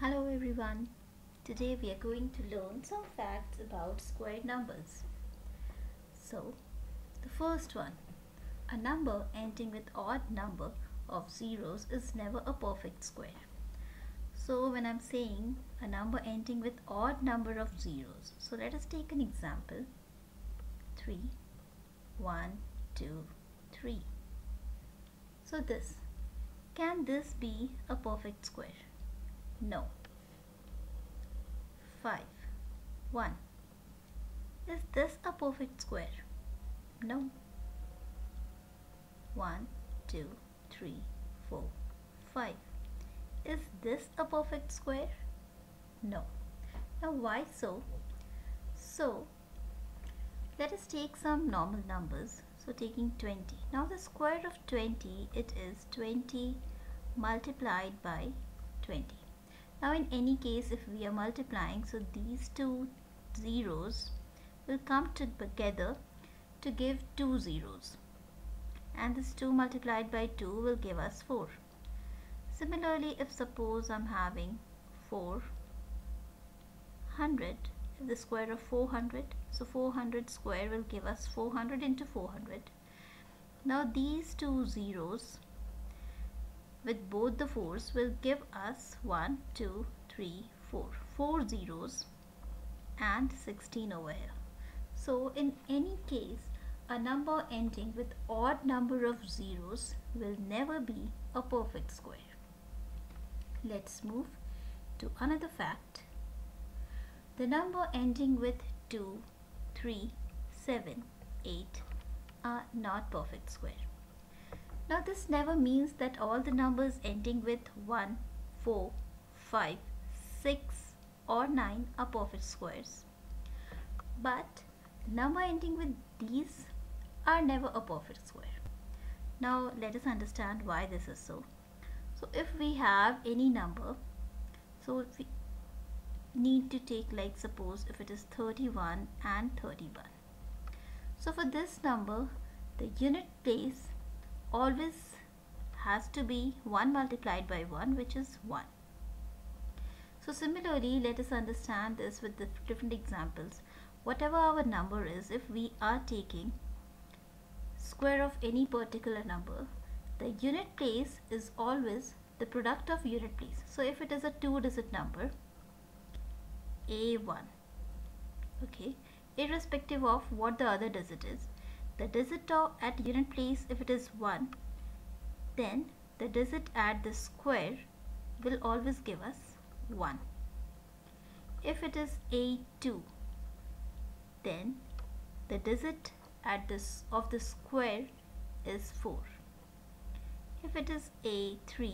Hello everyone. Today we are going to learn some facts about square numbers. So, the first one. A number ending with odd number of zeros is never a perfect square. So when I'm saying a number ending with odd number of zeros, so let us take an example. 3, 1, 2, 3. So this, can this be a perfect square? No. 5. 1. Is this a perfect square? No. 1, 2, 3, 4, 5. Is this a perfect square? No. Now why so? So, let us take some normal numbers. So taking 20. Now the square of 20, it is 20 multiplied by 20. Now in any case if we are multiplying so these two zeros will come together to give two zeros and this 2 multiplied by 2 will give us 4. Similarly if suppose I'm having 400 the square of 400 so 400 square will give us 400 into 400. Now these two zeros with both the fours will give us 1, 2, 3, 4. 4 zeros and 16 over here. So in any case, a number ending with odd number of zeros will never be a perfect square. Let's move to another fact. The number ending with 2, 3, 7, 8 are not perfect square. Now this never means that all the numbers ending with 1, 4, 5, 6 or 9 are perfect squares. But number ending with these are never a perfect square. Now let us understand why this is so. So if we have any number, so we need to take like suppose if it is 31 and 31. So for this number, the unit place always has to be 1 multiplied by 1 which is 1. So similarly let us understand this with the different examples. Whatever our number is if we are taking square of any particular number the unit place is always the product of unit place. So if it is a two digit number A1 okay irrespective of what the other digit is the digit at unit place if it is 1 then the digit at the square will always give us 1 if it is a2 then the digit at this of the square is 4 if it is a3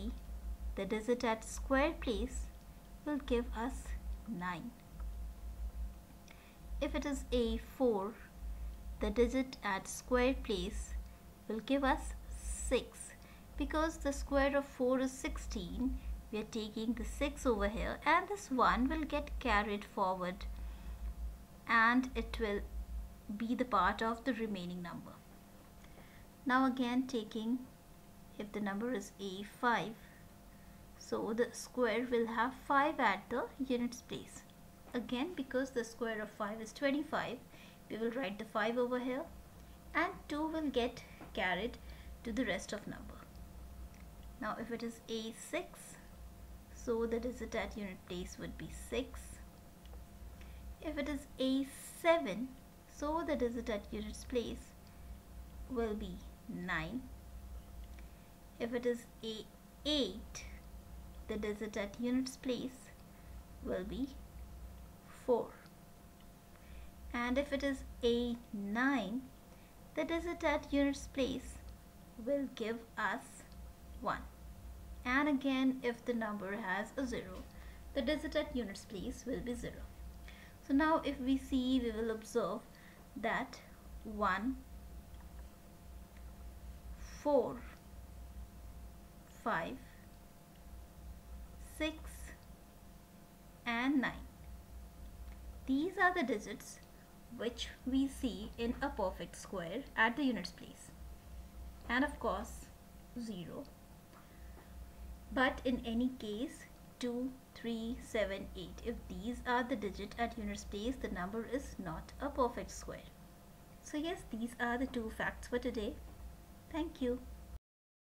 the digit at square place will give us 9 if it is a4 the digit at square place will give us 6 because the square of 4 is 16 we are taking the 6 over here and this 1 will get carried forward. And it will be the part of the remaining number. Now again taking if the number is a5 so the square will have 5 at the units place. Again because the square of 5 is 25 we will write the 5 over here and 2 will get carried to the rest of number. Now if it is A6 so the digit at unit place would be 6. If it is A7 so the digit at units place will be 9. If it is A8 the digit at units place will be 4 and if it is A9 the digit at units place will give us 1 and again if the number has a 0 the digit at units place will be 0 so now if we see we will observe that 1 4 5 6 and 9 these are the digits which we see in a perfect square at the units place and of course 0 but in any case 2, 3, 7, 8. If these are the digit at units place, the number is not a perfect square. So yes, these are the two facts for today. Thank you.